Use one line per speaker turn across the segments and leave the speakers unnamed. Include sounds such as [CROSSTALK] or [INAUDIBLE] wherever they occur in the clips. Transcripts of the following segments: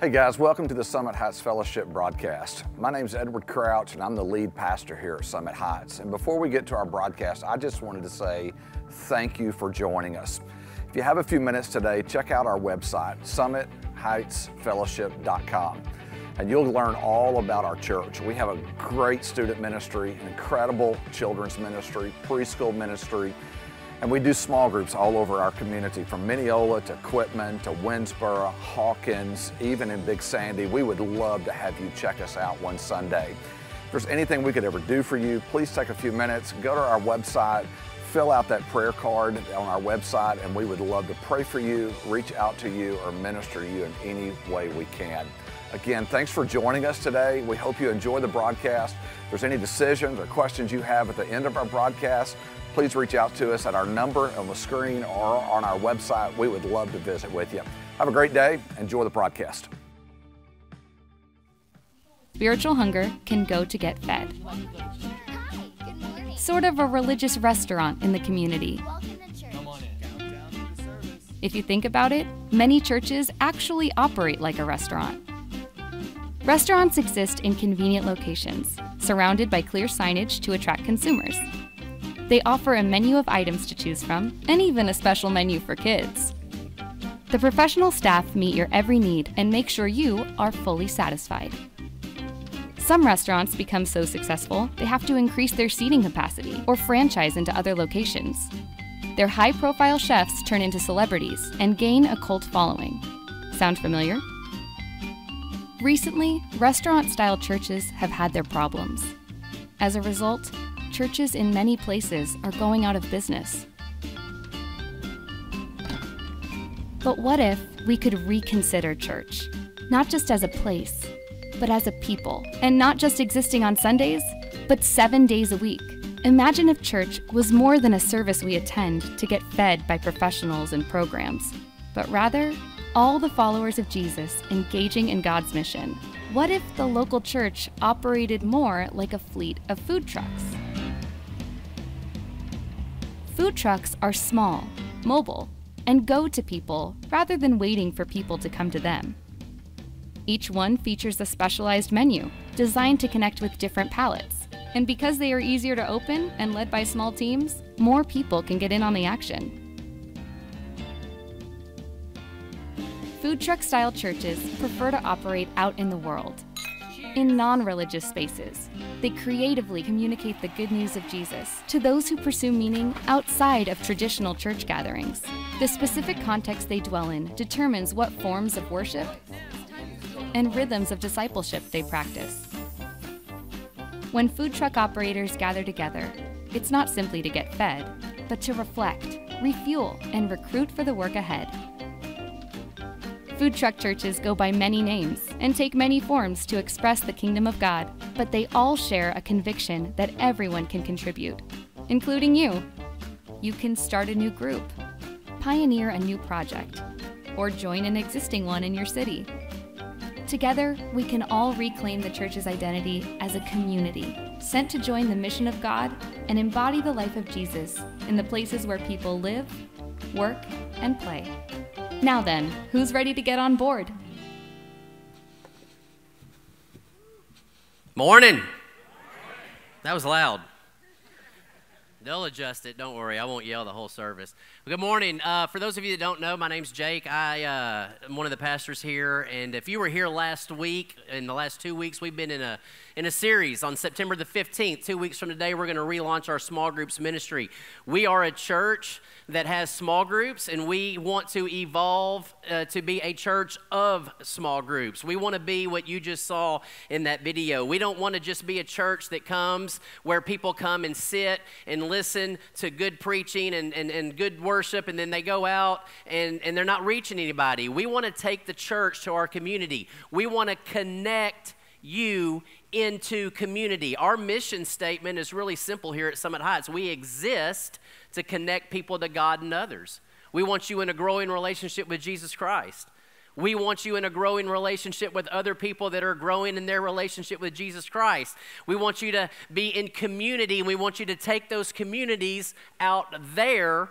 Hey guys, welcome to the Summit Heights Fellowship broadcast. My name is Edward Crouch and I'm the lead pastor here at Summit Heights. And before we get to our broadcast, I just wanted to say thank you for joining us. If you have a few minutes today, check out our website, summitheightsfellowship.com, and you'll learn all about our church. We have a great student ministry, incredible children's ministry, preschool ministry, and we do small groups all over our community, from Mineola to Quitman to Winnsboro, Hawkins, even in Big Sandy. We would love to have you check us out one Sunday. If there's anything we could ever do for you, please take a few minutes, go to our website, fill out that prayer card on our website, and we would love to pray for you, reach out to you, or minister you in any way we can. Again, thanks for joining us today. We hope you enjoy the broadcast. If there's any decisions or questions you have at the end of our broadcast, please reach out to us at our number on the screen or on our website. We would love to visit with you. Have a great day. Enjoy the broadcast.
Spiritual hunger can go to get fed. Sort of a religious restaurant in the community. If you think about it, many churches actually operate like a restaurant. Restaurants exist in convenient locations, surrounded by clear signage to attract consumers. They offer a menu of items to choose from, and even a special menu for kids. The professional staff meet your every need and make sure you are fully satisfied. Some restaurants become so successful, they have to increase their seating capacity or franchise into other locations. Their high profile chefs turn into celebrities and gain a cult following. Sound familiar? Recently, restaurant style churches have had their problems. As a result, churches in many places are going out of business. But what if we could reconsider church? Not just as a place, but as a people. And not just existing on Sundays, but seven days a week. Imagine if church was more than a service we attend to get fed by professionals and programs, but rather all the followers of Jesus engaging in God's mission. What if the local church operated more like a fleet of food trucks? Food trucks are small, mobile, and go to people rather than waiting for people to come to them. Each one features a specialized menu designed to connect with different palates. And because they are easier to open and led by small teams, more people can get in on the action. Food truck style churches prefer to operate out in the world, in non religious spaces, they creatively communicate the good news of Jesus to those who pursue meaning outside of traditional church gatherings. The specific context they dwell in determines what forms of worship and rhythms of discipleship they practice. When food truck operators gather together, it's not simply to get fed, but to reflect, refuel, and recruit for the work ahead. Food truck churches go by many names and take many forms to express the kingdom of God, but they all share a conviction that everyone can contribute, including you. You can start a new group, pioneer a new project, or join an existing one in your city. Together, we can all reclaim the church's identity as a community, sent to join the mission of God and embody the life of Jesus in the places where people live, work, and play. Now then, who's ready to get on board?
Morning. That was loud. They'll adjust it. Don't worry. I won't yell the whole service. Well, good morning. Uh, for those of you that don't know, my name's Jake. I uh, am one of the pastors here. And if you were here last week, in the last two weeks, we've been in a in a series on September the 15th. Two weeks from today, we're going to relaunch our small groups ministry. We are a church that has small groups, and we want to evolve uh, to be a church of small groups. We want to be what you just saw in that video. We don't want to just be a church that comes where people come and sit and listen to good preaching and, and, and good worship, and then they go out and, and they're not reaching anybody. We want to take the church to our community. We want to connect you into community. Our mission statement is really simple here at Summit Heights. We exist to connect people to God and others. We want you in a growing relationship with Jesus Christ. We want you in a growing relationship with other people that are growing in their relationship with Jesus Christ. We want you to be in community and we want you to take those communities out there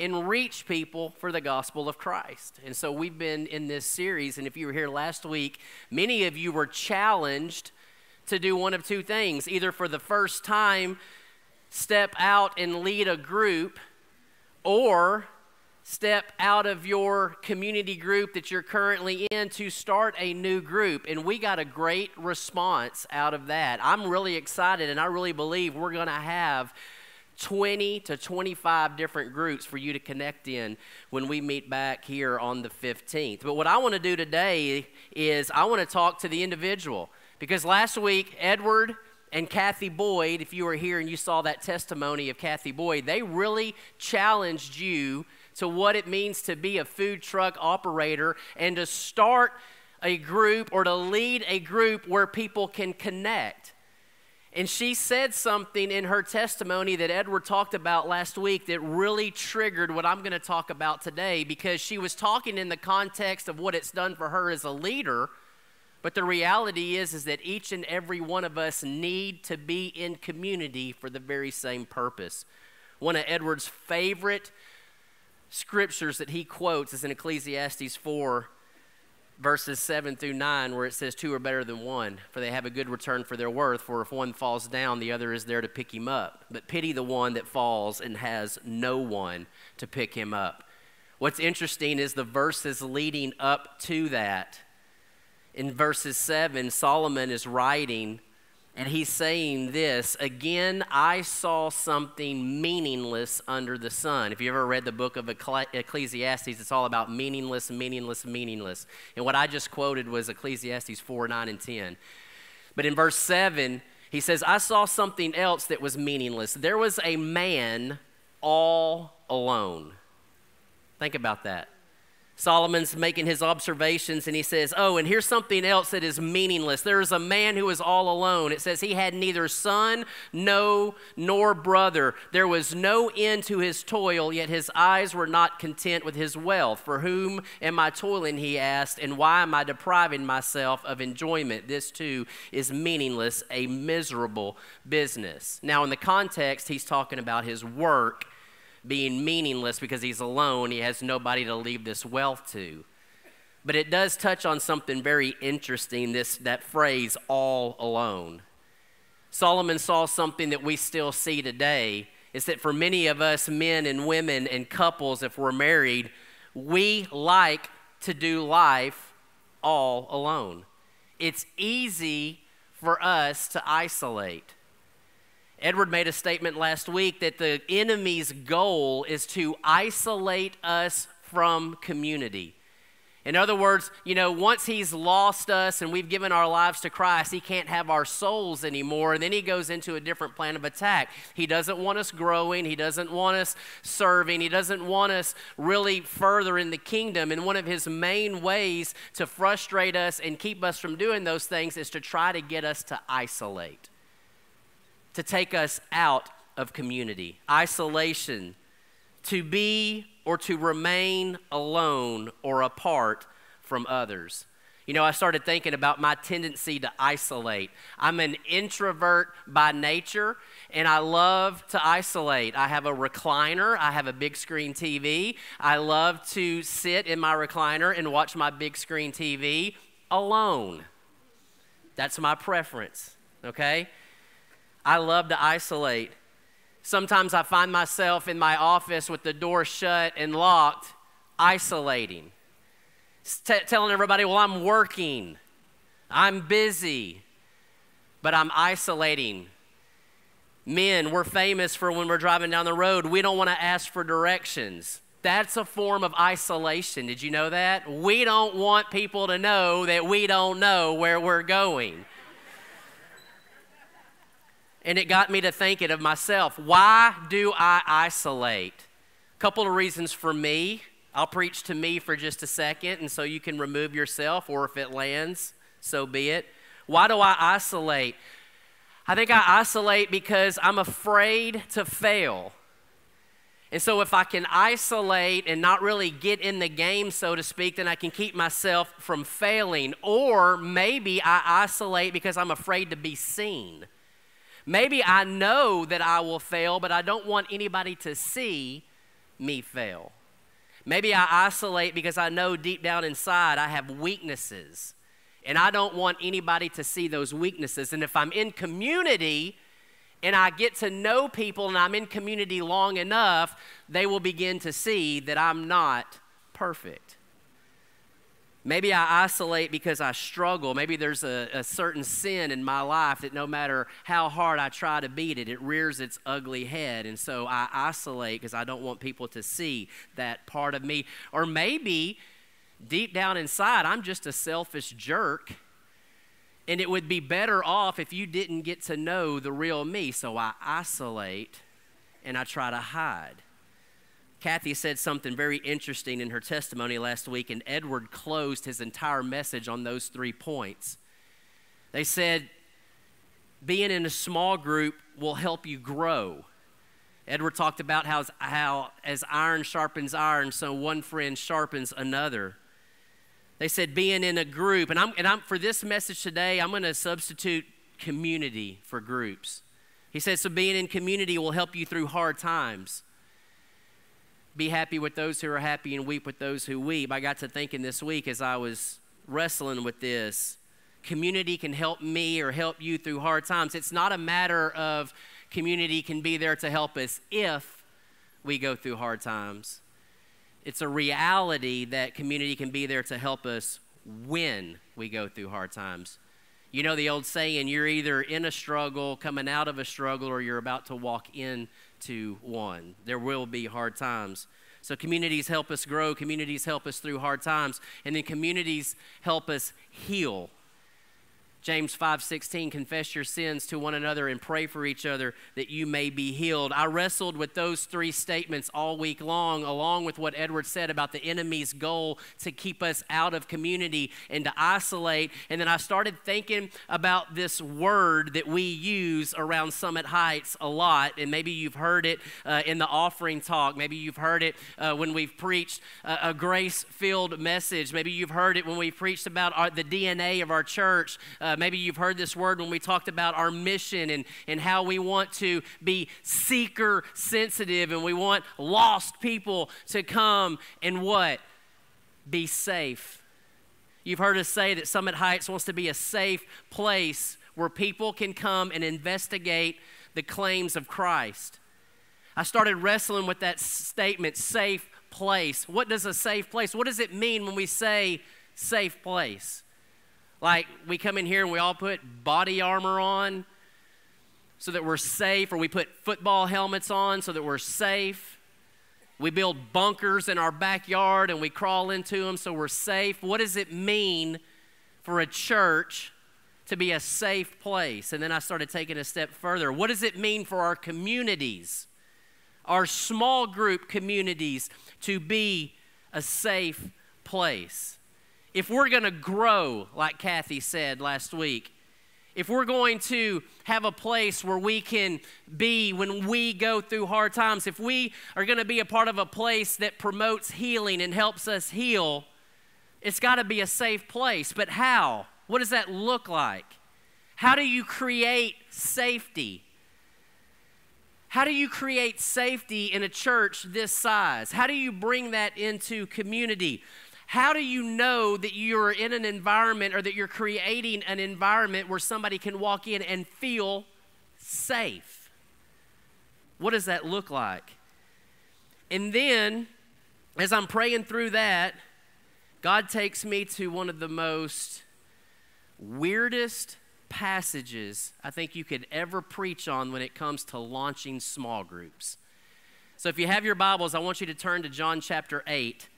and reach people for the gospel of Christ. And so we've been in this series, and if you were here last week, many of you were challenged to do one of two things either for the first time, step out and lead a group, or step out of your community group that you're currently in to start a new group. And we got a great response out of that. I'm really excited, and I really believe we're going to have 20 to 25 different groups for you to connect in when we meet back here on the 15th. But what I want to do today is I want to talk to the individual because last week, Edward and Kathy Boyd, if you were here and you saw that testimony of Kathy Boyd, they really challenged you to what it means to be a food truck operator and to start a group or to lead a group where people can connect. And she said something in her testimony that Edward talked about last week that really triggered what I'm going to talk about today because she was talking in the context of what it's done for her as a leader. But the reality is is that each and every one of us need to be in community for the very same purpose. One of Edward's favorite scriptures that he quotes is in Ecclesiastes 4 verses 7 through 9, where it says, Two are better than one, for they have a good return for their worth. For if one falls down, the other is there to pick him up. But pity the one that falls and has no one to pick him up. What's interesting is the verses leading up to that. In verses 7, Solomon is writing and he's saying this again, I saw something meaningless under the sun. If you ever read the book of Ecclesiastes, it's all about meaningless, meaningless, meaningless. And what I just quoted was Ecclesiastes 4 9 and 10. But in verse 7, he says, I saw something else that was meaningless. There was a man all alone. Think about that. Solomon's making his observations and he says, Oh, and here's something else that is meaningless. There is a man who is all alone. It says he had neither son, no, nor brother. There was no end to his toil, yet his eyes were not content with his wealth. For whom am I toiling, he asked, and why am I depriving myself of enjoyment? This too is meaningless, a miserable business. Now, in the context, he's talking about his work being meaningless because he's alone. He has nobody to leave this wealth to. But it does touch on something very interesting this, that phrase, all alone. Solomon saw something that we still see today is that for many of us, men and women and couples, if we're married, we like to do life all alone. It's easy for us to isolate. Edward made a statement last week that the enemy's goal is to isolate us from community. In other words, you know, once he's lost us and we've given our lives to Christ, he can't have our souls anymore. And then he goes into a different plan of attack. He doesn't want us growing, he doesn't want us serving, he doesn't want us really further in the kingdom. And one of his main ways to frustrate us and keep us from doing those things is to try to get us to isolate to take us out of community, isolation, to be or to remain alone or apart from others. You know, I started thinking about my tendency to isolate. I'm an introvert by nature, and I love to isolate. I have a recliner, I have a big screen TV. I love to sit in my recliner and watch my big screen TV alone. That's my preference, okay? I love to isolate. Sometimes I find myself in my office with the door shut and locked, isolating, T- telling everybody, well, I'm working, I'm busy, but I'm isolating. Men, we're famous for when we're driving down the road, we don't want to ask for directions. That's a form of isolation. Did you know that? We don't want people to know that we don't know where we're going. And it got me to thinking of myself why do I isolate? A couple of reasons for me. I'll preach to me for just a second, and so you can remove yourself, or if it lands, so be it. Why do I isolate? I think I isolate because I'm afraid to fail. And so, if I can isolate and not really get in the game, so to speak, then I can keep myself from failing. Or maybe I isolate because I'm afraid to be seen. Maybe I know that I will fail, but I don't want anybody to see me fail. Maybe I isolate because I know deep down inside I have weaknesses and I don't want anybody to see those weaknesses. And if I'm in community and I get to know people and I'm in community long enough, they will begin to see that I'm not perfect. Maybe I isolate because I struggle. Maybe there's a, a, certain sin in my life that no matter how hard I try to beat it, it rears its ugly head. And so I isolate because I don't want people to see that part of me. Or maybe deep down inside, I'm just a selfish jerk. And it would be better off if you didn't get to know the real me. So I isolate and I try to hide. Kathy said something very interesting in her testimony last week, and Edward closed his entire message on those three points. They said, being in a small group will help you grow. Edward talked about how, how as iron sharpens iron, so one friend sharpens another. They said being in a group, and I'm, and I'm for this message today, I'm going to substitute community for groups. He said, so being in community will help you through hard times be happy with those who are happy and weep with those who weep. I got to thinking this week as I was wrestling with this. Community can help me or help you through hard times. It's not a matter of community can be there to help us if we go through hard times. It's a reality that community can be there to help us when we go through hard times. You know the old saying, you're either in a struggle, coming out of a struggle, or you're about to walk into one. There will be hard times. So, communities help us grow, communities help us through hard times, and then communities help us heal James 5:16 confess your sins to one another and pray for each other that you may be healed. I wrestled with those three statements all week long along with what Edward said about the enemy's goal to keep us out of community and to isolate and then I started thinking about this word that we use around Summit Heights a lot and maybe you've heard it uh, in the offering talk, maybe you've heard it uh, when we've preached a, a grace-filled message, maybe you've heard it when we preached about our, the DNA of our church. Uh, uh, maybe you've heard this word when we talked about our mission and, and how we want to be seeker sensitive and we want lost people to come and what? Be safe. You've heard us say that Summit Heights wants to be a safe place where people can come and investigate the claims of Christ. I started wrestling with that statement, safe place. What does a safe place? What does it mean when we say safe place? Like we come in here and we all put body armor on so that we're safe, or we put football helmets on so that we're safe. We build bunkers in our backyard and we crawl into them so we're safe. What does it mean for a church to be a safe place? And then I started taking a step further. What does it mean for our communities, our small group communities, to be a safe place? If we're going to grow, like Kathy said last week, if we're going to have a place where we can be when we go through hard times, if we are going to be a part of a place that promotes healing and helps us heal, it's got to be a safe place. But how? What does that look like? How do you create safety? How do you create safety in a church this size? How do you bring that into community? How do you know that you're in an environment or that you're creating an environment where somebody can walk in and feel safe? What does that look like? And then, as I'm praying through that, God takes me to one of the most weirdest passages I think you could ever preach on when it comes to launching small groups. So if you have your Bibles, I want you to turn to John chapter 8.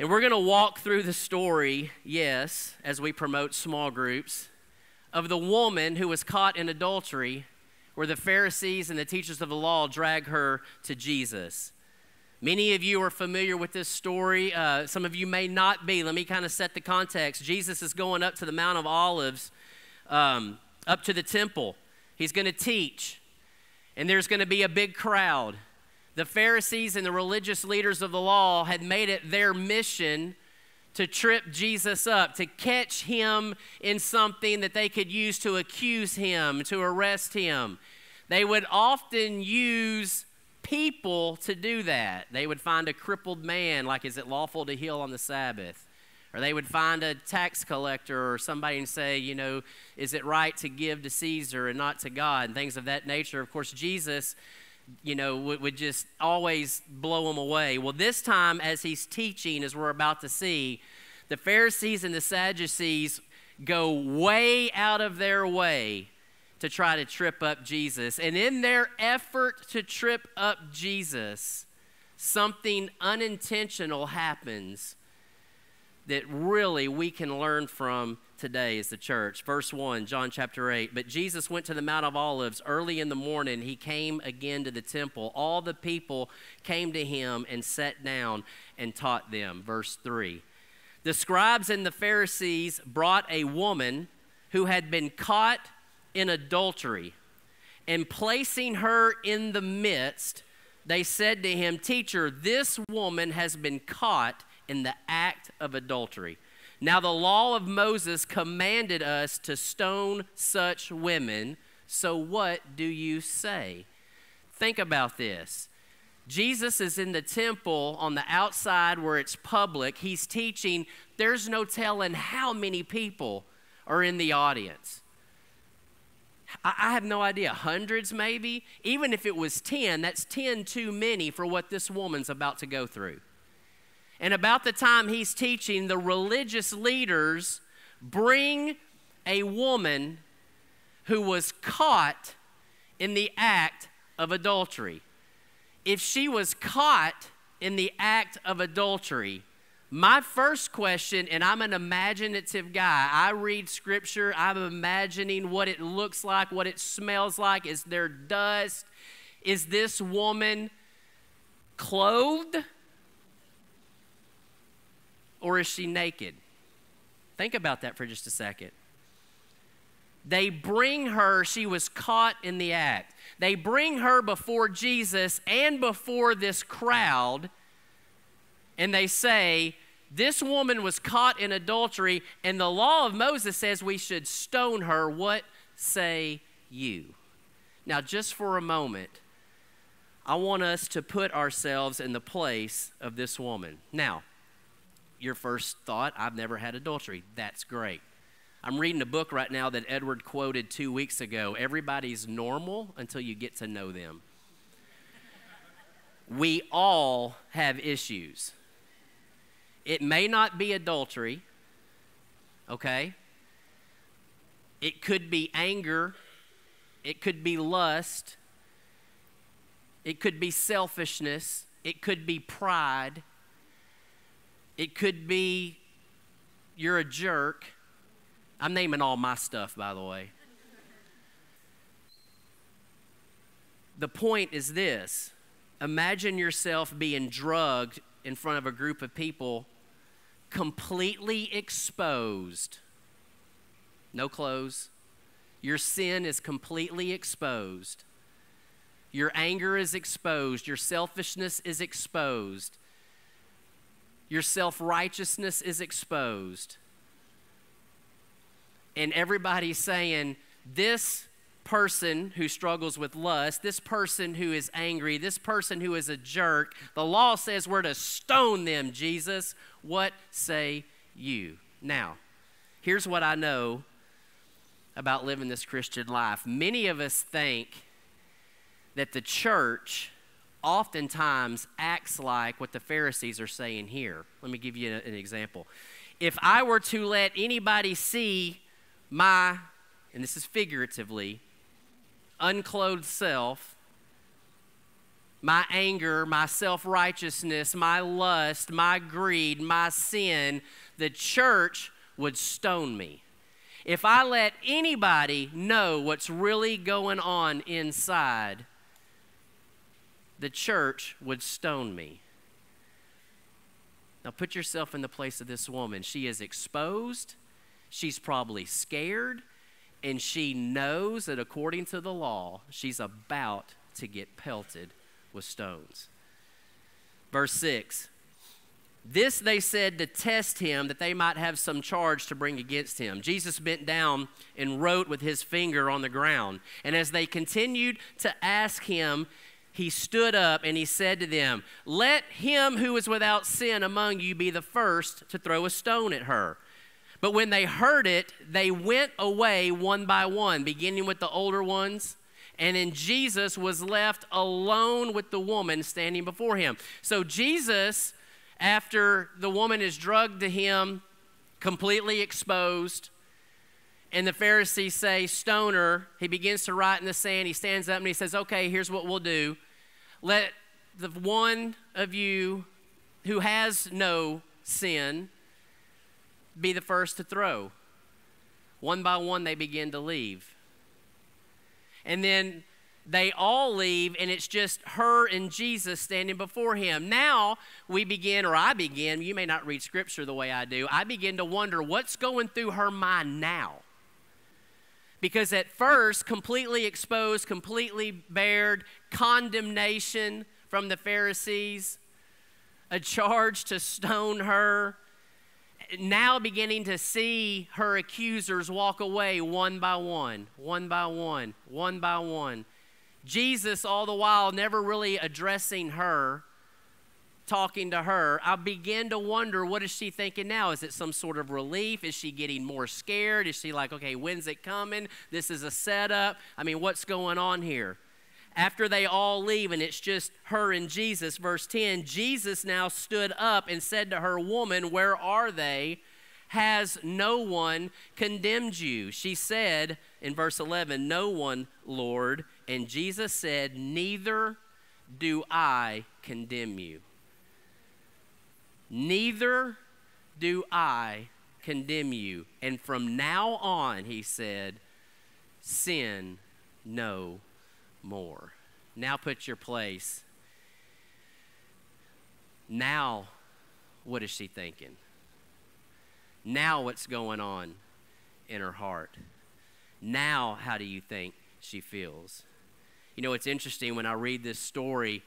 And we're going to walk through the story, yes, as we promote small groups, of the woman who was caught in adultery, where the Pharisees and the teachers of the law drag her to Jesus. Many of you are familiar with this story. Uh, some of you may not be. Let me kind of set the context. Jesus is going up to the Mount of Olives, um, up to the temple. He's going to teach, and there's going to be a big crowd the Pharisees and the religious leaders of the law had made it their mission to trip Jesus up, to catch him in something that they could use to accuse him, to arrest him. They would often use people to do that. They would find a crippled man, like, is it lawful to heal on the Sabbath? Or they would find a tax collector or somebody and say, you know, is it right to give to Caesar and not to God? And things of that nature. Of course, Jesus, you know, would, would just always blow them away. Well, this time, as he's teaching, as we're about to see, the Pharisees and the Sadducees go way out of their way to try to trip up Jesus. And in their effort to trip up Jesus, something unintentional happens that really we can learn from today as the church. Verse 1, John chapter 8. But Jesus went to the Mount of Olives early in the morning. He came again to the temple. All the people came to him and sat down and taught them. Verse 3. The scribes and the Pharisees brought a woman who had been caught in adultery. And placing her in the midst, they said to him, Teacher, this woman has been caught in the act of adultery. Now, the law of Moses commanded us to stone such women. So, what do you say? Think about this. Jesus is in the temple on the outside where it's public. He's teaching. There's no telling how many people are in the audience. I have no idea, hundreds maybe. Even if it was 10, that's 10 too many for what this woman's about to go through. And about the time he's teaching, the religious leaders bring a woman who was caught in the act of adultery. If she was caught in the act of adultery, my first question, and I'm an imaginative guy, I read scripture, I'm imagining what it looks like, what it smells like. Is there dust? Is this woman clothed? Or is she naked? Think about that for just a second. They bring her, she was caught in the act. They bring her before Jesus and before this crowd and they say, This woman was caught in adultery, and the law of Moses says we should stone her. What say you? Now, just for a moment, I want us to put ourselves in the place of this woman. Now, your first thought, I've never had adultery. That's great. I'm reading a book right now that Edward quoted two weeks ago. Everybody's normal until you get to know them. We all have issues. It may not be adultery, okay? It could be anger, it could be lust, it could be selfishness, it could be pride, it could be you're a jerk. I'm naming all my stuff, by the way. The point is this imagine yourself being drugged in front of a group of people completely exposed. No clothes. Your sin is completely exposed. Your anger is exposed. Your selfishness is exposed. Your self righteousness is exposed. And everybody's saying, This person who struggles with lust, this person who is angry, this person who is a jerk, the law says we're to stone them, Jesus. What say you? Now, here's what I know about living this Christian life. Many of us think that the church oftentimes acts like what the Pharisees are saying here. Let me give you an example. If I were to let anybody see my, and this is figuratively, unclothed self, my anger, my self righteousness, my lust, my greed, my sin, the church would stone me. If I let anybody know what's really going on inside, the church would stone me. Now put yourself in the place of this woman. She is exposed, she's probably scared, and she knows that according to the law, she's about to get pelted with stones. Verse 6 This they said to test him, that they might have some charge to bring against him. Jesus bent down and wrote with his finger on the ground. And as they continued to ask him, he stood up and he said to them, Let him who is without sin among you be the first to throw a stone at her. But when they heard it, they went away one by one, beginning with the older ones. And then Jesus was left alone with the woman standing before him. So, Jesus, after the woman is drugged to him, completely exposed, and the Pharisees say, Stoner, he begins to write in the sand. He stands up and he says, Okay, here's what we'll do. Let the one of you who has no sin be the first to throw. One by one, they begin to leave. And then they all leave, and it's just her and Jesus standing before him. Now we begin, or I begin, you may not read scripture the way I do, I begin to wonder what's going through her mind now. Because at first, completely exposed, completely bared, condemnation from the Pharisees, a charge to stone her, now beginning to see her accusers walk away one by one, one by one, one by one. Jesus, all the while, never really addressing her, talking to her. I begin to wonder what is she thinking now? Is it some sort of relief? Is she getting more scared? Is she like, okay, when's it coming? This is a setup. I mean, what's going on here? After they all leave, and it's just her and Jesus, verse 10 Jesus now stood up and said to her, Woman, where are they? Has no one condemned you? She said in verse 11, No one, Lord. And Jesus said, Neither do I condemn you. Neither do I condemn you. And from now on, he said, Sin no more. Now put your place. Now, what is she thinking? Now, what's going on in her heart? Now, how do you think she feels? You know, it's interesting when I read this story,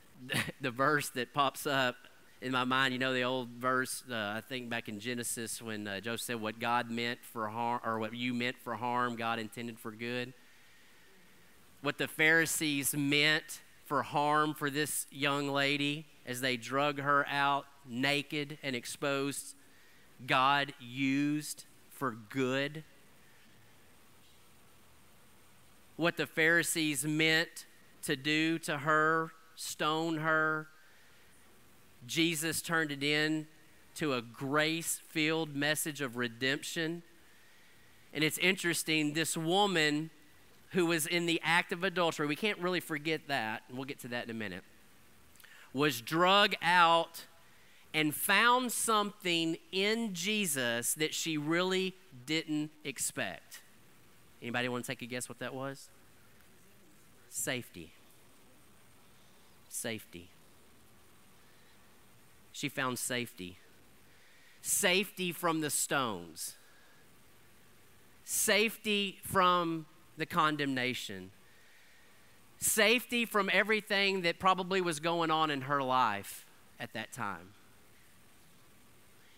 [LAUGHS] the verse that pops up in my mind, you know, the old verse, uh, I think back in Genesis when uh, Joseph said, What God meant for harm, or what you meant for harm, God intended for good what the Pharisees meant for harm for this young lady as they drug her out naked and exposed, God used for good. What the Pharisees meant to do to her, stone her, Jesus turned it in to a grace filled message of redemption. And it's interesting, this woman who was in the act of adultery, we can't really forget that, and we'll get to that in a minute, was drug out and found something in Jesus that she really didn't expect. Anybody want to take a guess what that was? Safety. Safety. She found safety. Safety from the stones. Safety from the condemnation, safety from everything that probably was going on in her life at that time.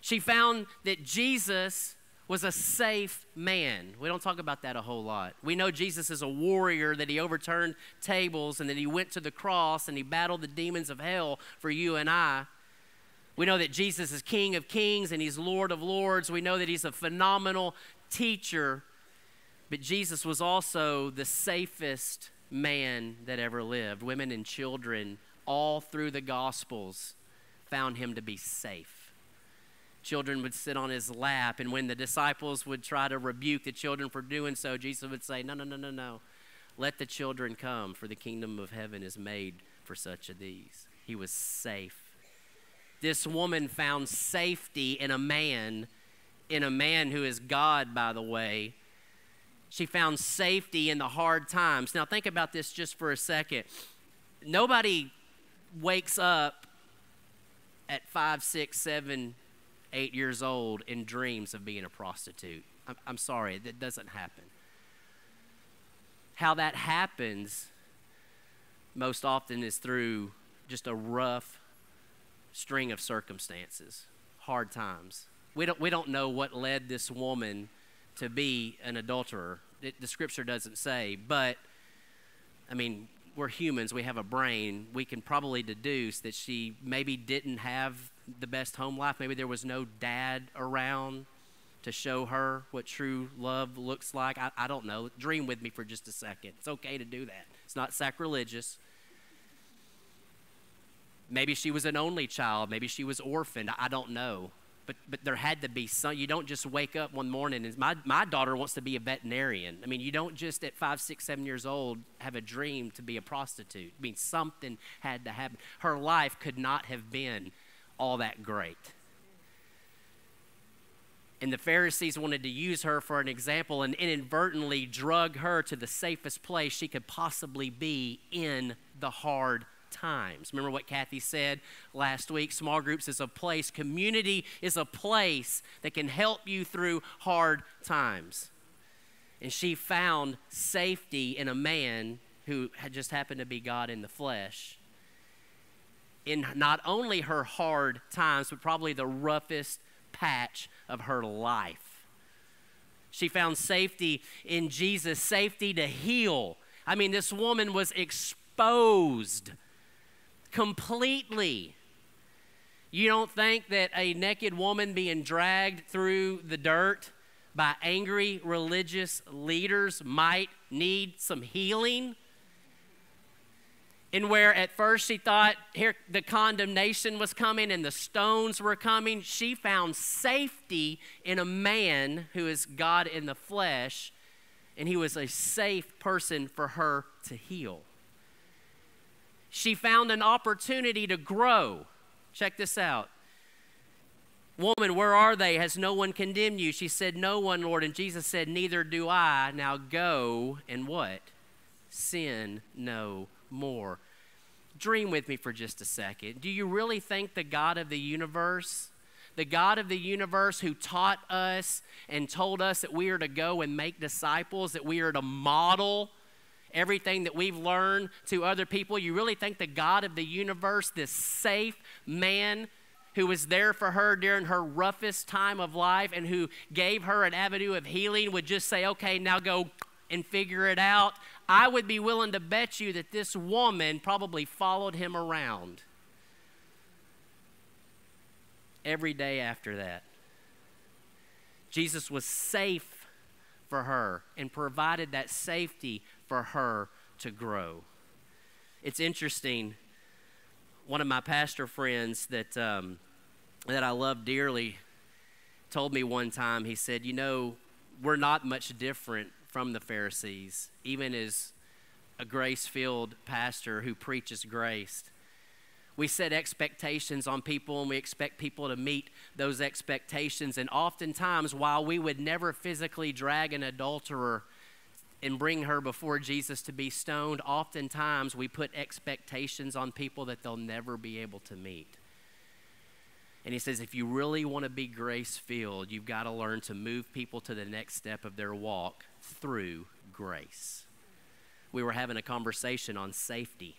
She found that Jesus was a safe man. We don't talk about that a whole lot. We know Jesus is a warrior, that he overturned tables and that he went to the cross and he battled the demons of hell for you and I. We know that Jesus is King of kings and he's Lord of lords. We know that he's a phenomenal teacher but Jesus was also the safest man that ever lived. Women and children, all through the Gospels, found him to be safe. Children would sit on his lap, and when the disciples would try to rebuke the children for doing so, Jesus would say, No, no, no, no, no. Let the children come, for the kingdom of heaven is made for such as these. He was safe. This woman found safety in a man, in a man who is God, by the way, she found safety in the hard times. Now, think about this just for a second. Nobody wakes up at five, six, seven, eight years old and dreams of being a prostitute. I'm, I'm sorry, that doesn't happen. How that happens most often is through just a rough string of circumstances, hard times. We don't, we don't know what led this woman to be an adulterer. It, the scripture doesn't say, but I mean, we're humans, we have a brain, we can probably deduce that she maybe didn't have the best home life. Maybe there was no dad around to show her what true love looks like. I, I don't know. Dream with me for just a second. It's okay to do that, it's not sacrilegious. Maybe she was an only child. Maybe she was orphaned. I don't know. But, but there had to be some. You don't just wake up one morning and my, my daughter wants to be a veterinarian. I mean, you don't just at five, six, seven years old have a dream to be a prostitute. I mean, something had to happen. Her life could not have been all that great. And the Pharisees wanted to use her for an example and inadvertently drug her to the safest place she could possibly be in the hard times. Remember what Kathy said last week? Small groups is a place, community is a place that can help you through hard times. And she found safety in a man who had just happened to be God in the flesh. In not only her hard times, but probably the roughest patch of her life. She found safety in Jesus, safety to heal. I mean, this woman was exposed completely. You don't think that a naked woman being dragged through the dirt by angry religious leaders might need some healing? And where at first she thought here the condemnation was coming and the stones were coming, she found safety in a man who is God in the flesh, and he was a safe person for her to heal. She found an opportunity to grow. Check this out. Woman, where are they? Has no one condemned you? She said, No one, Lord. And Jesus said, Neither do I. Now go and what? Sin no more. Dream with me for just a second. Do you really think the God of the universe, the God of the universe who taught us and told us that we are to go and make disciples, that we are to model everything that we've learned to other people, you really think the God of the universe, this safe man, who was there for her during her roughest time of life and who gave her an avenue of healing would just say, okay, now go and figure it out. I would be willing to bet you that this woman probably followed him around every day after that. Jesus was safe for her and provided that safety for her to grow. It's interesting. One of my pastor friends that, um, that I love dearly told me one time, he said, You know, we're not much different from the Pharisees, even as a grace filled pastor who preaches grace. We set expectations on people and we expect people to meet those expectations. And oftentimes, while we would never physically drag an adulterer and bring her before Jesus to be stoned, oftentimes we put expectations on people that they'll never be able to meet. And he says, if you really want to be grace filled, you've got to learn to move people to the next step of their walk through grace. We were having a conversation on safety.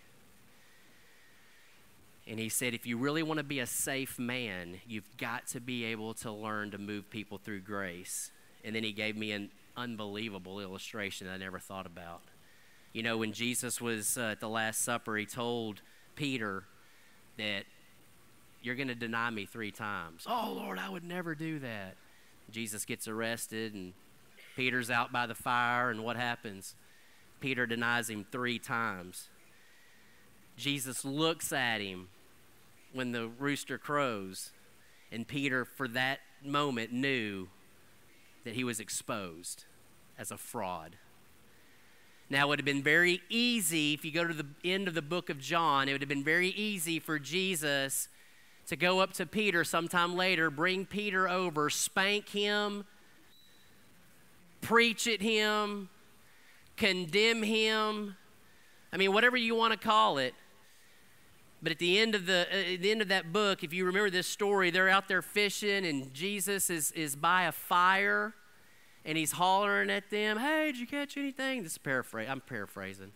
And he said, if you really want to be a safe man, you've got to be able to learn to move people through grace. And then he gave me an unbelievable illustration I never thought about. You know, when Jesus was uh, at the Last Supper, he told Peter that you're going to deny me three times. Oh, Lord, I would never do that. Jesus gets arrested, and Peter's out by the fire, and what happens? Peter denies him three times. Jesus looks at him when the rooster crows, and Peter, for that moment, knew that he was exposed as a fraud. Now, it would have been very easy, if you go to the end of the book of John, it would have been very easy for Jesus to go up to Peter sometime later, bring Peter over, spank him, preach at him, condemn him. I mean, whatever you want to call it. But at the end of the uh, at the end of that book, if you remember this story, they're out there fishing, and Jesus is is by a fire, and he's hollering at them, "Hey, did you catch anything?" This is paraphrase. I'm paraphrasing.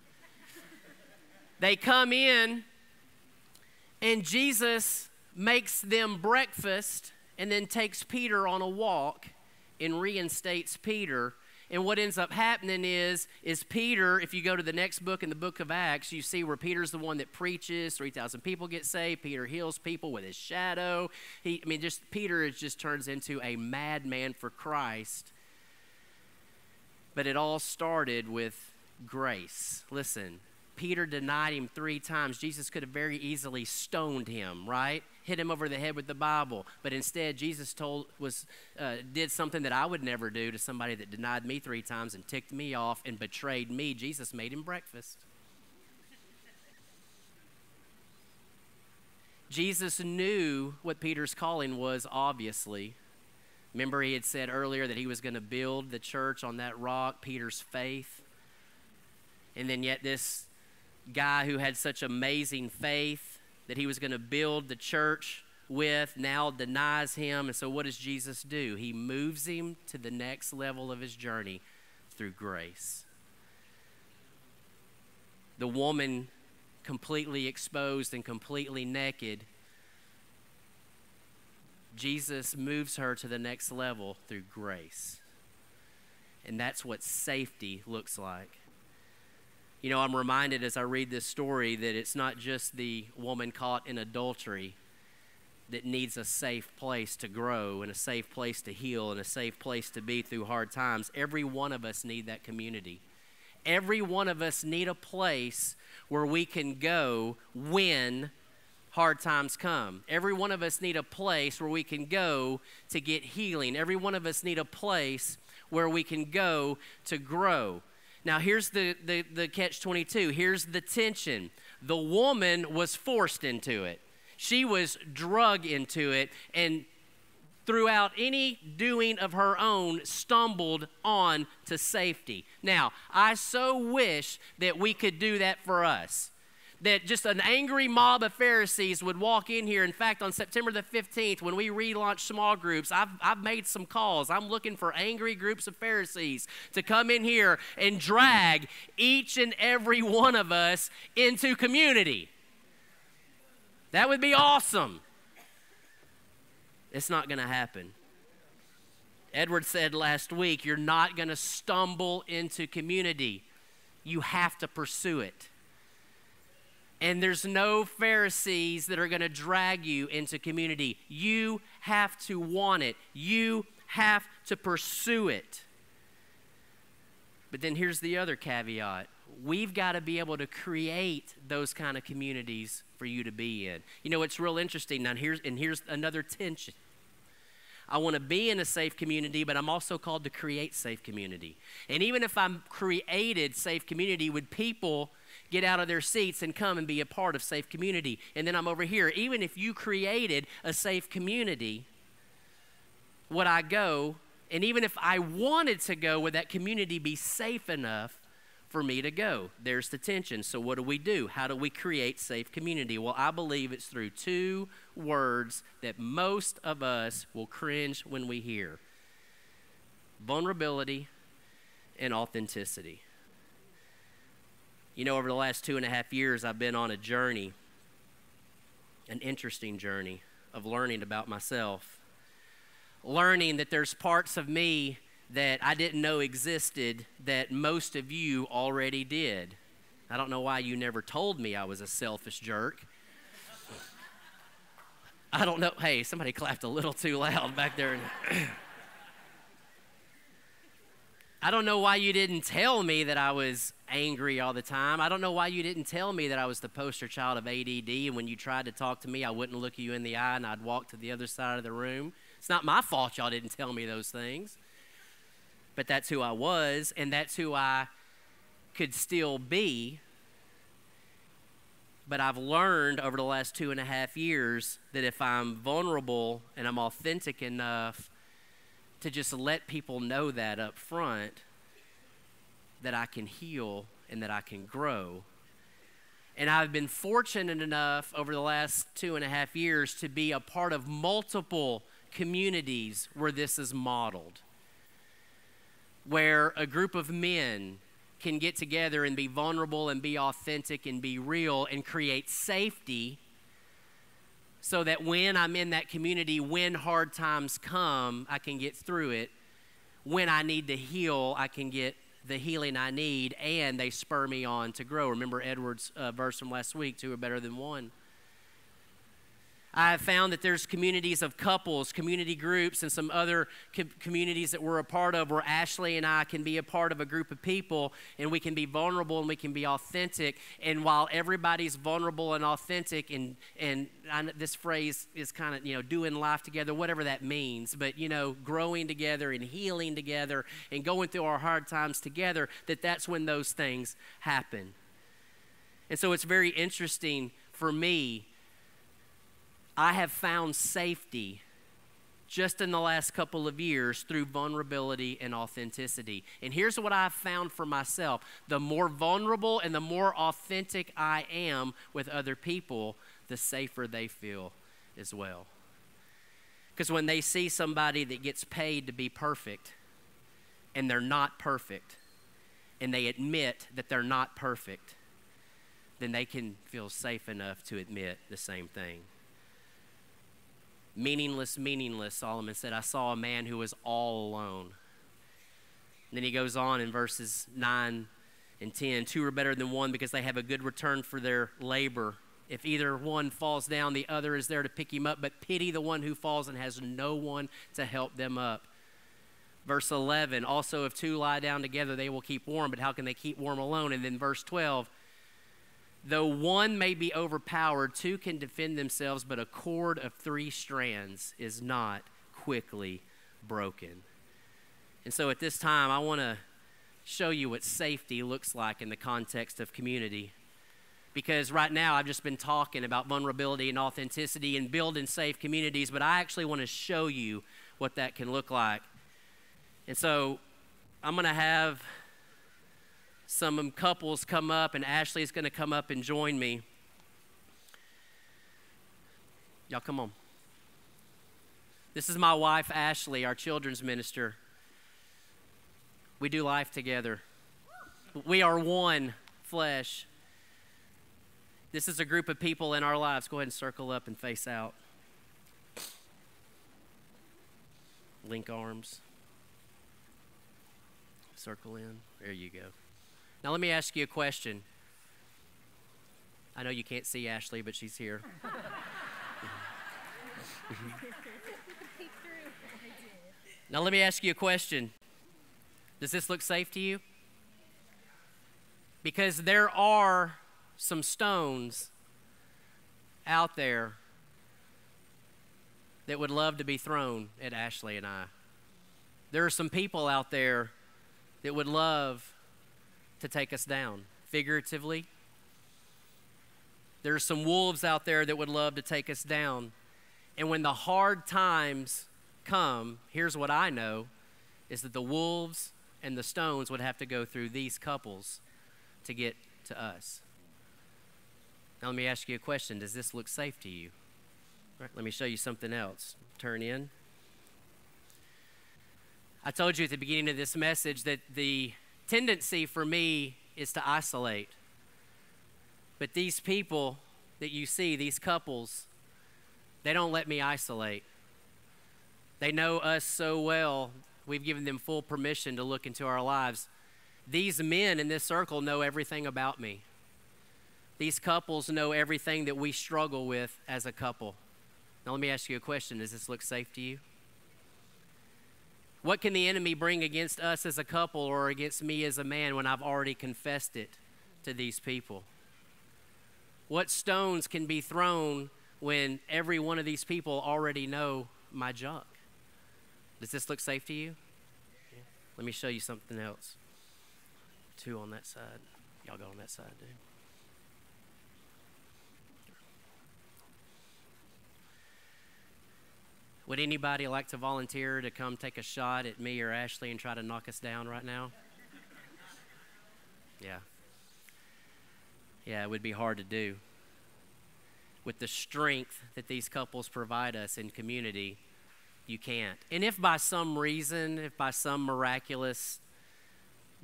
[LAUGHS] they come in, and Jesus makes them breakfast, and then takes Peter on a walk, and reinstates Peter. And what ends up happening is, is Peter, if you go to the next book in the book of Acts, you see where Peter's the one that preaches, 3,000 people get saved. Peter heals people with his shadow. He, I mean, just Peter is, just turns into a madman for Christ. But it all started with grace. Listen, Peter denied him three times. Jesus could have very easily stoned him, right? Hit him over the head with the Bible. But instead, Jesus told was uh, did something that I would never do to somebody that denied me three times and ticked me off and betrayed me. Jesus made him breakfast. Jesus knew what Peter's calling was, obviously. Remember, he had said earlier that he was going to build the church on that rock, Peter's faith. And then, yet, this guy who had such amazing faith that he was going to build the church with now denies him. And so, what does Jesus do? He moves him to the next level of his journey through grace. The woman, completely exposed and completely naked, Jesus moves her to the next level through grace. And that's what safety looks like. You know, I'm reminded as I read this story that it's not just the woman caught in adultery that needs a safe place to grow and a safe place to heal and a safe place to be through hard times. Every one of us need that community. Every one of us need a place where we can go when hard times come. Every one of us need a place where we can go to get healing. Every one of us need a place where we can go to grow. Now, here's the, the, the catch 22. Here's the tension. The woman was forced into it, she was drug into it, and throughout any doing of her own, stumbled on to safety. Now, I so wish that we could do that for us that just an angry mob of Pharisees would walk in here. In fact, on September the 15th, when we relaunch small groups, I've, I've made some calls. I'm looking for angry groups of Pharisees to come in here and drag each and every one of us into community. That would be awesome. It's not going to happen. Edward said last week, you're not going to stumble into community. You have to pursue it. And there's no Pharisees that are going to drag you into community. You have to want it, you have to pursue it. But then here's the other caveat we've got to be able to create those kind of communities for you to be in. You know, it's real interesting. Now, here's, and here's another tension. I want to be in a safe community, but I'm also called to create safe community. And even if I'm created safe community, with people get out of their seats and come and be a part of safe community. And then I'm over here. Even if you created a safe community, would I go? And even if I wanted to go, would that community be safe enough for me to go? There's the tension. So, what do we do? How do we create safe community? Well, I believe it's through two words that most of us will cringe when we hear vulnerability and authenticity. You know, over the last two and a half years, I've been on a journey, an interesting journey of learning about myself. Learning that there's parts of me that I didn't know existed that most of you already did. I don't know why you never told me I was a selfish jerk. [LAUGHS] I don't know. Hey, somebody clapped a little too loud back there. [CLEARS THROAT] I don't know why you didn't tell me that I was angry all the time. I don't know why you didn't tell me that I was the poster child of ADD, and when you tried to talk to me, I wouldn't look you in the eye and I'd walk to the other side of the room. It's not my fault y'all didn't tell me those things. But that's who I was, and that's who I could still be. But I've learned over the last two and a half years that if I'm vulnerable and I'm authentic enough to just let people know that up front, that I can heal and that I can grow. And I've been fortunate enough over the last two and a half years to be a part of multiple communities where this is modeled. Where a group of men can get together and be vulnerable and be authentic and be real and create safety so that when I'm in that community, when hard times come, I can get through it when I need to heal, I can get the healing I need, and they spur me on to grow. Remember Edward's uh, verse from last week two are better than one. I have found that there's communities of couples, community groups, and some other co- communities that we're a part of where Ashley and I can be a part of a group of people and we can be vulnerable and we can be authentic. And while everybody's vulnerable and authentic, and, and I, this phrase is kind of, you know, doing life together, whatever that means, but, you know, growing together and healing together and going through our hard times together, that that's when those things happen. And so it's very interesting for me I have found safety just in the last couple of years through vulnerability and authenticity. And here's what I've found for myself the more vulnerable and the more authentic I am with other people, the safer they feel as well. Because when they see somebody that gets paid to be perfect and they're not perfect, and they admit that they're not perfect, then they can feel safe enough to admit the same thing. Meaningless, meaningless, Solomon said, I saw a man who was all alone. And then he goes on in verses 9 and 10 Two are better than one because they have a good return for their labor. If either one falls down, the other is there to pick him up, but pity the one who falls and has no one to help them up. Verse 11, also, if two lie down together, they will keep warm, but how can they keep warm alone? And then verse 12, Though one may be overpowered, two can defend themselves, but a cord of three strands is not quickly broken. And so at this time, I want to show you what safety looks like in the context of community. Because right now, I've just been talking about vulnerability and authenticity and building safe communities, but I actually want to show you what that can look like. And so I'm going to have some um, couples come up, and Ashley's going to come up and join me. Y'all come on. This is my wife, Ashley, our children's minister. We do life together. We are one flesh. This is a group of people in our lives. Go ahead and circle up and face out. Link arms. Circle in. There you go. Now, let me ask you a question. I know you can't see Ashley, but she's here. now, let me ask you a question. Does this look safe to you? Because there are some stones out there that would love to be thrown at Ashley and I. There are some people out there that would love to take us down, figuratively. There are some wolves out there that would love to take us down. And when the hard times come, here's what I know is that the wolves and the stones would have to go through these couples to get to us. Now, let me ask you a question Does this look safe to you? Right, let me show you something else. Turn in. I told you at the beginning of this message that the tendency for me is to isolate. But these people that you see, these couples, they don't let me isolate. They know us so well, we've given them full permission to look into our lives. These men in this circle know everything about me. These couples know everything that we struggle with as a couple. Now, let me ask you a question Does this look safe to you? What can the enemy bring against us as a couple or against me as a man when I've already confessed it to these people? What stones can be thrown when every one of these people already know my junk? Does this look safe to you? Yeah. Let me show you something else. Two on that side. Y'all go on that side, dude. Would anybody like to volunteer to come take a shot at me or Ashley and try to knock us down right now? Yeah. Yeah, it would be hard to do. With the strength that these couples provide us in community, you can't. And if by some reason, if by some miraculous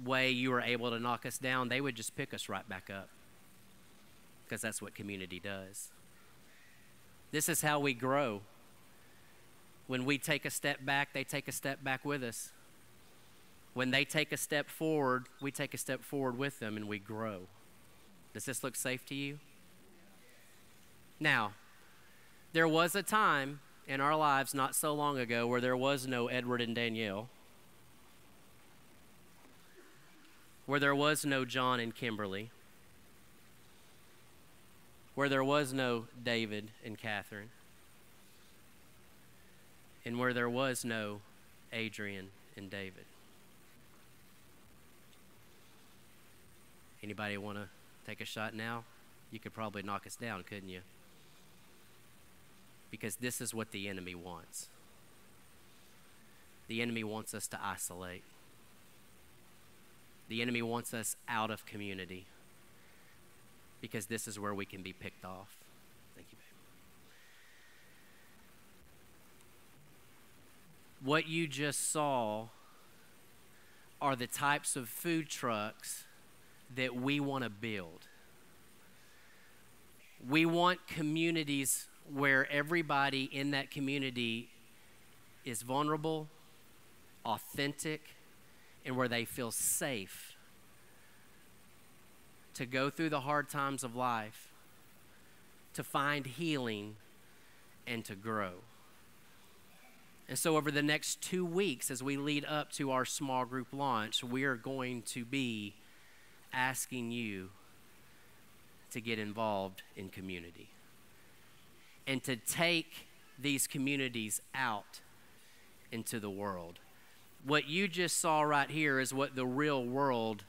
way you were able to knock us down, they would just pick us right back up. Because that's what community does. This is how we grow when we take a step back, they take a step back with us. When they take a step forward, we take a step forward with them and we grow. Does this look safe to you? Now, there was a time in our lives not so long ago where there was no Edward and Danielle, where there was no John and Kimberly, where there was no David and Catherine, and where there was no Adrian and David. Anybody want to take a shot now? You could probably knock us down, couldn't you? Because this is what the enemy wants. The enemy wants us to isolate. The enemy wants us out of community because this is where we can be picked off. Thank you, babe. What you just saw are the types of food trucks that we want to build. We want communities where everybody in that community is vulnerable, authentic, and where they feel safe to go through the hard times of life, to find healing, and to grow. And so, over the next two weeks, as we lead up to our small group launch, we are going to be asking you to get involved in community and to take these communities out into the world. What you just saw right here is what the real world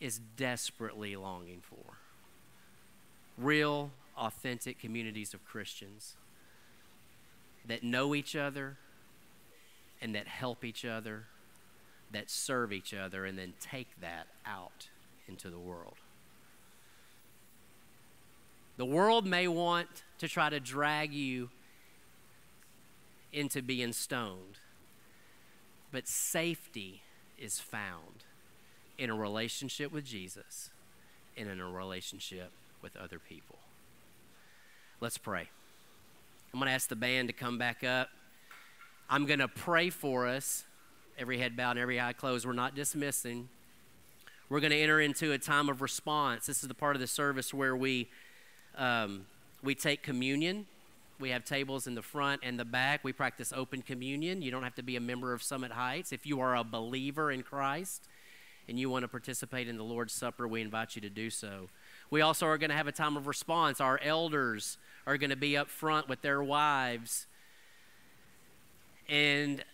is desperately longing for real, authentic communities of Christians that know each other and that help each other, that serve each other, and then take that out into the world. The world may want to try to drag you into being stoned, but safety is found in a relationship with Jesus and in a relationship with other people. Let's pray. I'm going to ask the band to come back up. I'm going to pray for us, every head bowed and every eye closed. We're not dismissing. We're going to enter into a time of response. This is the part of the service where we um, we take communion. We have tables in the front and the back. We practice open communion. You don't have to be a member of Summit Heights. If you are a believer in Christ, and you want to participate in the Lord's Supper, we invite you to do so. We also are going to have a time of response. Our elders are going to be up front with their wives. And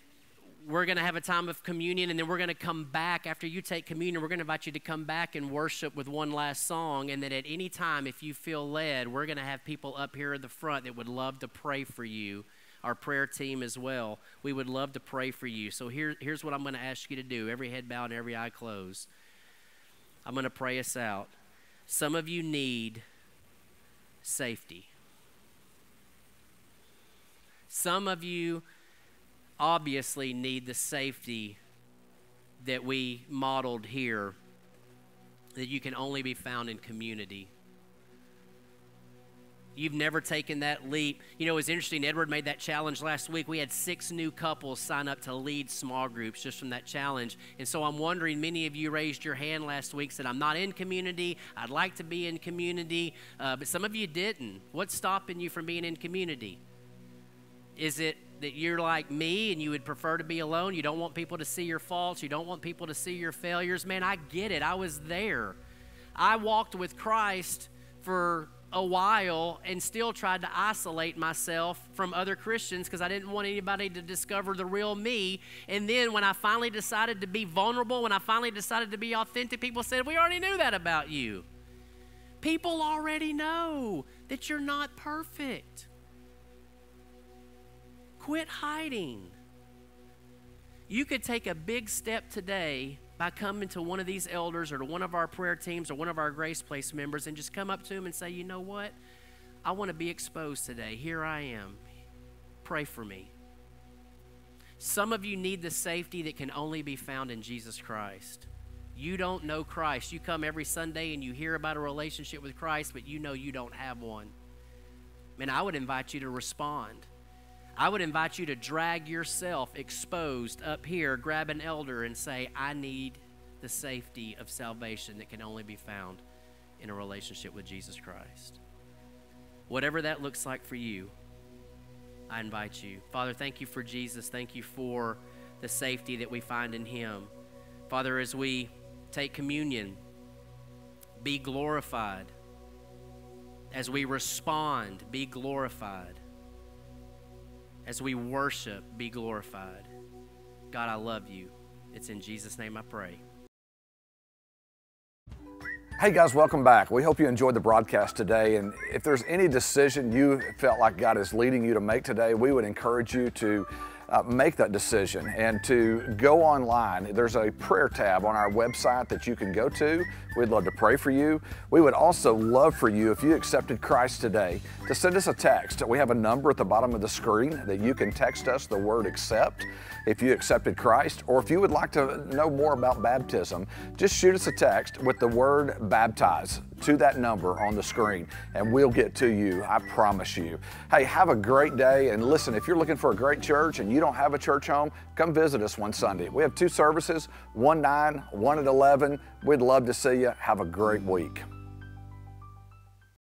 we're going to have a time of communion, and then we're going to come back after you take communion. We're going to invite you to come back and worship with one last song. And then at any time, if you feel led, we're going to have people up here at the front that would love to pray for you our prayer team as well. We would love to pray for you. So here, here's what I'm going to ask you to do every head bowed and every eye closed. I'm going to pray us out. Some of you need safety. Some of you obviously need the safety that we modeled here, that you can only be found in community. You've never taken that leap. You know, it was interesting. Edward made that challenge last week. We had six new couples sign up to lead small groups just from that challenge. And so I'm wondering, many of you raised your hand last week, said, I'm not in community. I'd like to be in community. Uh, but some of you didn't. What's stopping you from being in community? Is it that you're like me and you would prefer to be alone? You don't want people to see your faults. You don't want people to see your failures. Man, I get it. I was there. I walked with Christ for a while and still tried to isolate myself from other Christians because I didn't want anybody to discover the real me. And then when I finally decided to be vulnerable, when I finally decided to be authentic, people said, We already knew that about you. People already know that you're not perfect. Quit hiding. You could take a big step today by coming to one of these elders or to one of our prayer teams or one of our Grace Place members and just come up to them and say, you know what? I want to be exposed today. Here I am. Pray for me. Some of you need the safety that can only be found in Jesus Christ. You don't know Christ. You come every Sunday and you hear about a relationship with Christ, but you know you don't have one. Man, I would invite you to respond. I would invite you to drag yourself exposed up here, grab an elder, and say, I need the safety of salvation that can only be found in a relationship with Jesus Christ. Whatever that looks like for you, I invite you. Father, thank you for Jesus. Thank you for the safety that we find in Him. Father, as we take communion, be glorified. As we respond, be glorified. As we worship, be glorified. God, I love you. It's in Jesus' name I pray.
Hey guys, welcome back. We hope you enjoyed the broadcast today. And if there's any decision you felt like God is leading you to make today, we would encourage you to uh, make that decision and to go online. There's a prayer tab on our website that you can go to. We'd love to pray for you. We would also love for you, if you accepted Christ today, to send us a text. We have a number at the bottom of the screen that you can text us the word accept if you accepted Christ, or if you would like to know more about baptism, just shoot us a text with the word baptize to that number on the screen and we'll get to you. I promise you. Hey, have a great day. And listen, if you're looking for a great church and you don't have a church home, come visit us one Sunday. We have two services, one 9, one at 11. We'd love to see you. Have a great week.